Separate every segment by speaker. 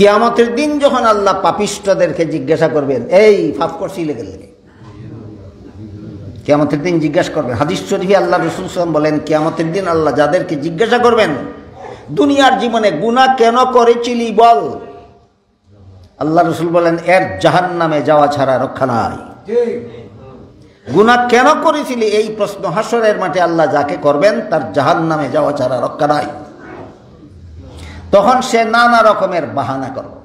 Speaker 1: কিয়ামতের দিন যখন আল্লাহ পাপিষ্টদেরকে জিজ্ঞাসা করবেন, এই ফাফ করছি লেগে লেগে? কিয়ামতের দিন জিজ্ঞাসা করবেন। হাদিস শরীফে আল্লাহ রসুল সাল্লাম বলেন, কিয়ামতের দিন আল্লাহ যাদেরকে জিজ্ঞাসা করবেন, দুনিয়ার জীবনে গুনাহ কেন করেছিলি বল? আল্লাহ রসুল বলেন, এর জাহান নামে যাওয়া ছাড়া রক্ষা নাই। গুনাহ কেন করেছিলি? এই প্রশ্ন হাসরের মাঠে আল্লাহ যাকে করবেন, তার জাহান নামে যাওয়া ছাড়া রক্ষা নাই। তখন সে নানা রকমের বাহানা করবে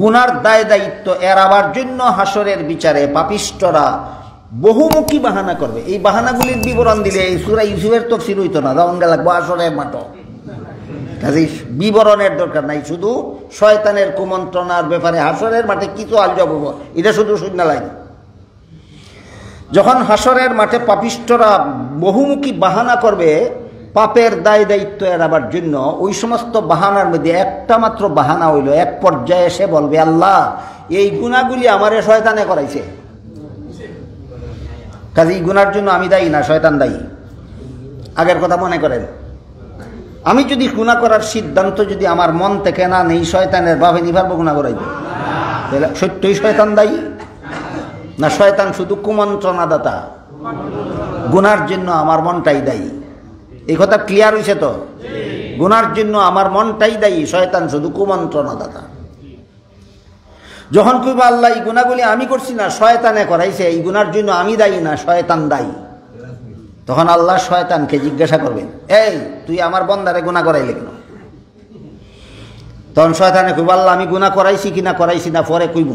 Speaker 1: গুনার দায় দায়িত্ব এড়াবার জন্য হাসরের বিচারে পাপিষ্টরা বহুমুখী বাহানা করবে। এই বাহানাগুলির বিবরণ দিলে এই সুরা ইউসুফের তফসির হইতো না। রাউন্ডে লাগবো হাসরের মাঠ। কাজে বিবরণের দরকার নাই, শুধু শয়তানের কুমন্ত্রণার ব্যাপারে হাসরের মাঠে কিছু আলজব এটা শুধু শূন্য লাগে যখন হাসরের মাঠে পাপিষ্টরা বহুমুখী বাহানা করবে পাপের দায় দায়িত্ব এড়াবার জন্য ওই সমস্ত বাহানার মধ্যে একটা মাত্র বাহানা হইল, এক পর্যায়ে এসে বলবে, আল্লাহ, এই গুণাগুলি আমারে শয়তানে করাইছে। কাজে এই গুনার জন্য আমি দায়ী না, শয়তান দায়ী। আগের কথা মনে করেন। আমি যদি গুণা করার সিদ্ধান্ত যদি আমার মন থেকে না নেই, শয়তানের বাপে নিভারবো গুণা করাইবে। তাহলে সত্যই শয়তান দায়ী না শয়তান শুধু কুমন্ত্রণাদাতা? গুনার জন্য আমার মনটাই দায়ী। এই কথা ক্লিয়ার হয়েছে তো? গুনার জন্য আমার মনটাই দায়ী, শয়তান শুধু কুমন্ত্রণাদাতা যখন কইবা, আল্লাহ, এই গুণাগুলি আমি করছি না, শয়তানে করাইছে, এই গুনার জন্য আমি দায়ী না, শয়তান দায়ী। তখন আল্লাহ শয়তানকে জিজ্ঞাসা করবেন, এই, তুই আমার বন্দারে গুণা করাইলে কেন? তখন শয়তানে কইব, আল্লাহ, আমি গুণা করাইছি কিনা করাইছি না, পরে কইব।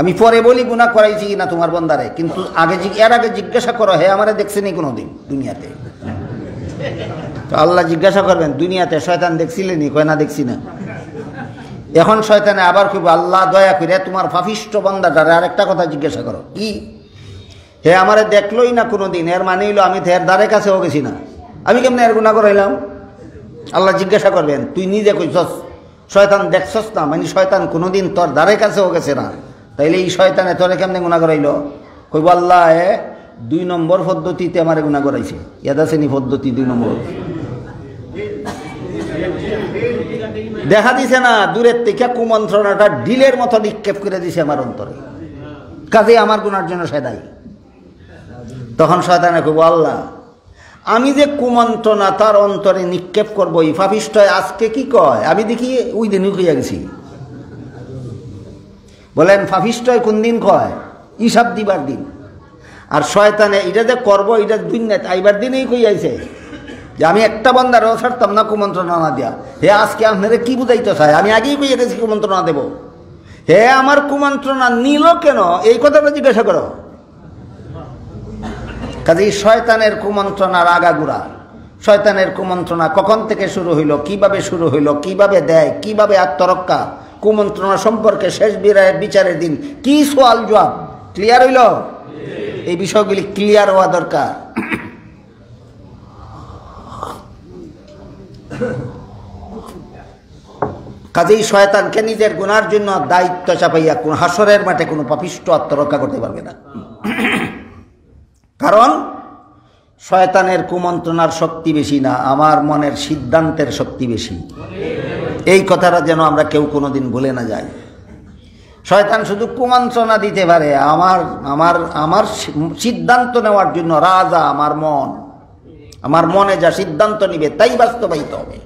Speaker 1: আমি পরে বলি গুণা করাইছি কিনা তোমার বন্দারে, কিন্তু আগে এর আগে জিজ্ঞাসা করো, হে আমারে দেখছেনি কোনোদিন দুনিয়াতে? তো আল্লাহ জিজ্ঞাসা করবেন, দুনিয়াতে শয়তান দেখছিলেনি কয়, না, দেখছি না। এখন শয়তানে আবার কইব, আল্লাহ দয়া করে তোমার ফাফিষ্ট বন্দাটারে আরেকটা কথা জিজ্ঞাসা করো। কি? হে, আমারে দেখলোই না কোনো দিন এর মানে হইল আমি তো এর দ্বারে কাছেও গেছি না। আমি কেমনে এর গুণা করাইলাম? আল্লাহ জিজ্ঞাসা করবেন, তুই নিজে কইছস, শয়তান দেখছস না? মানে শয়তান কোনোদিন তোর দ্বারে কাছেও গেছে না। তাইলে এই শয়তানে তোরে কেমনে গুণা করাইল? কইব, আল্লাহ দুই নম্বর পদ্ধতিতে আমার গুণা করাইছে। শ্রেণি পদ্ধতি দুই নম্বর? দেখা দিছে না, দূরের থেকে কুমন্ত্রণাটা ডিলের মতো নিক্ষেপ করে দিছে আমার অন্তরে। কাজে আমার গুনার জন্য সেদাই তখন শয়তানে খুব আল্লাহ, আমি যে কুমন্ত্রণা তার অন্তরে নিক্ষেপ করব ইফাফিষ্ট আজকে কি কয়? আমি দেখি ওই দিন কইয়া গেছি। বলেন ফাফিষ্টয় কোন দিন কয়? ইসাব দিবার দিন। আর শয়তানে, এটা যে করব, এটা দিন না আইবার দিনেই কই আইছে? যে আমি একটা বন্দারও ছাড়তাম না, কুমন্ত্রণা দিয়া। হে, আজকে আপনারা কি বুঝাইতে চায়? আমি আগেই কইয়া গেছি কুমন্ত্রণা দেব। হে, আমার কুমন্ত্রণা নিল কেন? এই কথাটা জিজ্ঞাসা করো। কাজে শয়তানের কুমন্ত্রণার আগাগুড়া। শয়তানের কুমন্ত্রণা কখন থেকে শুরু হইল, কীভাবে শুরু হইল, কীভাবে দেয়, কীভাবে আত্মরক্ষা, কুমন্ত্রণা সম্পর্কে শেষ বিচারের দিন, কি সোয়াল জবাব? ক্লিয়ার হইল? এই বিষয়গুলি ক্লিয়ার হওয়া দরকার। কাজেই শয়তানকে নিজের গুনার জন্য দায়িত্ব চাপাইয়া কোন হাসরের মাঠে কোনো পাপিষ্ট আত্মরক্ষা করতে পারবে না। কারণ শয়তানের কুমন্ত্রণার শক্তি বেশি না, আমার মনের সিদ্ধান্তের শক্তি বেশি। এই কথাটা যেন আমরা কেউ কোনোদিন ভুলে না যাই। শয়তান শুধু কুমন্ত্রণা দিতে পারে, আমার আমার আমার সিদ্ধান্ত নেওয়ার জন্য রাজা আমার মন। আমার মনে যা সিদ্ধান্ত নিবে, তাই বাস্তবায়িত হবে।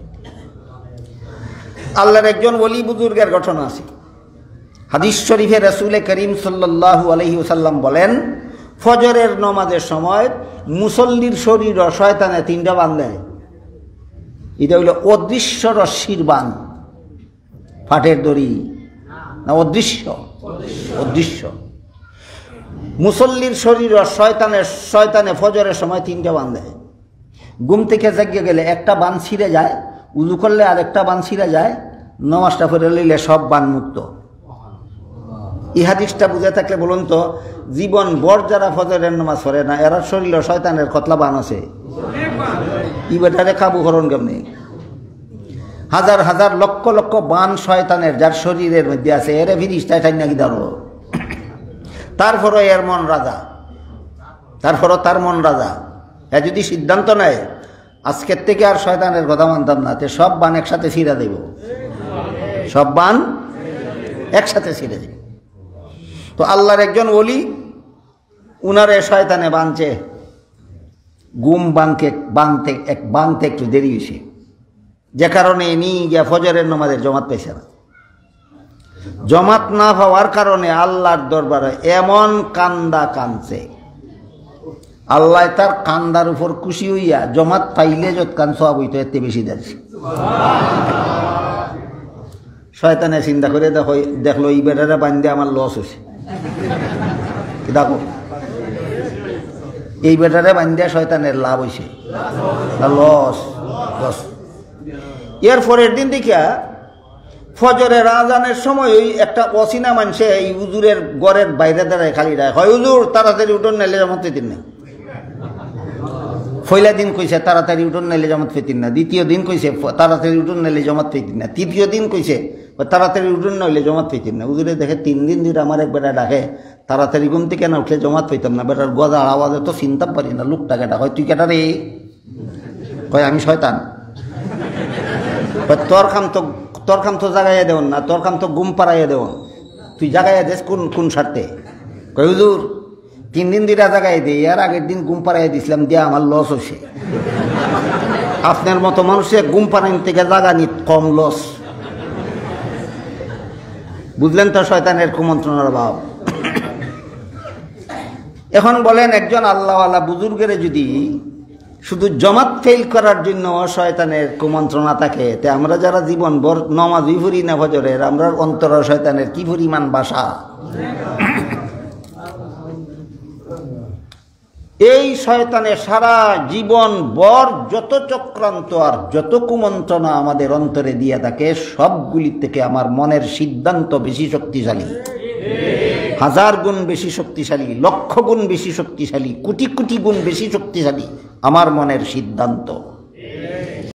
Speaker 1: আল্লাহর একজন ওলি বুজুর্গের ঘটনা আছে। হাদিস শরীফে রসুলে করিম সাল্লাহু আলহি সাল্লাম বলেন, ফজরের নমাজের সময় মুসল্লির শরীর শয়তানে তিনটা বান দেয় এটা হইল অদৃশ্য রশ্মির বান ফাটের দড়ি। না, অদৃশ্য। অদৃশ্য। মুসল্লির শরীর শয়তানের, শয়তানে ফজরের সময় তিনটা বান দেয় ঘুম থেকে জাগিয়ে গেলে একটা বান ছিঁড়ে যায়, উজু করলে আর একটা বান ছিঁড়ে যায়, নমাজটা ফেরে লইলে সব বান মুক্ত। ইহাদিসটা বুঝে থাকলে বলুন তো, জীবন বর যারা ফজরের নামাজ পড়ে না, এরা শরীর শয়তানের কতলা বান আছে? ইবেটারে কাবু করণ কেমনি? হাজার হাজার লক্ষ লক্ষ বান শয়তানের যার শরীরের মধ্যে আছে, এরে ফিরিস্তায় ঠাই নাকি দাঁড়ো তারপরও এর মন রাজা। তারপরও তার মন রাজা। এ যদি সিদ্ধান্ত নেয়, আজকের থেকে আর শয়তানের কথা মানতাম না, তে সব বান একসাথে ফিরা দেব। সব বান একসাথে ছিঁড়ে যায় তো আল্লাহর একজন ওলি, উনারে শয়তানে বাঁধছে গুম বাংকে বাংতে এক বাংতে একটু দেরি হয়েছে যে কারণে নিয়ে গিয়া ফজরের নমাজের জমাত পেয়েছে না। জমাত না হওয়ার কারণে আল্লাহর দরবারে এমন কান্দা কানছে। আল্লাহ তার কান্দার উপর খুশি হইয়া জমাত পাইলে যত কান সব হইতো, এতে বেশি যাচ্ছে শয়তানে চিন্তা করে দেখো, দেখল এই বেটারে বান্ধে আমার লস হয়েছে দেখো? এই বেটারে বান্ধে শয়তানের লাভ হয়েছে লস লস। এর পরের দিন দেখিয়া ফজরের আজানের সময় ওই একটা অসিনা মানুষে এই উজুরের গড়ের বাইরে দাঁড়ায় খালি রায়। হয় উজুর তাড়াতাড়ি উঠোন, নাইলে জামাত পেতিন না ফয়লা দিন কইছে, তাড়াতাড়ি উঠোন, নাইলে জামাত পেতিন না দ্বিতীয় দিন কইছে তাড়াতাড়ি উঠোন, নাইলে জামাত পেতিন না তৃতীয় দিন কইছে তাড়াতাড়ি উঠোন, নাইলে জমাত পেতিন না উজুরে দেখে তিন দিন ধরে আমার এক বেটা ডাকে, তাড়াতাড়ি ঘুম থেকে না উঠলে জমাত পেতাম না। বেটার গদার আওয়াজে তো চিনতাম পারি না লোকটাকে ডাক তুই কেটা রে? কয়, আমি শয়তান। তোর কাম তো, তোর কাম তো জাগাইয়া দেওন না, তোর কাম তো গুম পাড়াইয়া দেওন। তুই জাগাইয়া দেস কোন কোন স্বার্থে? কই হুজুর, তিন দিন দিরা জাগাই দে, এর আগের দিন গুম পাড়াইয়া দিছিলাম, দিয়া আমার লস হয়েছে আপনার মতো মানুষের গুম পাড়াইন থেকে জাগানি কম লস বুঝলেন তো শয়তানের কুমন্ত্রণার ভাব এখন বলেন একজন আল্লাহওয়ালা বুজুর্গের যদি শুধু জমাত ফেল করার জন্য শয়তানের কুমন্ত্রণা থাকে, তে আমরা যারা জীবন ভর নমাজই ফুরি না ফজরের, আমরা অন্তর শয়তানের কি পরিমাণ বাসা? এই শয়তানে সারা জীবন বর যত চক্রান্ত আর যত কুমন্ত্রণা আমাদের অন্তরে দিয়ে থাকে, সবগুলি থেকে আমার মনের সিদ্ধান্ত বেশি শক্তিশালী। হাজার গুণ বেশি শক্তিশালী, লক্ষ গুণ বেশি শক্তিশালী, কোটি কোটি গুণ বেশি শক্তিশালী আমার মনের সিদ্ধান্ত।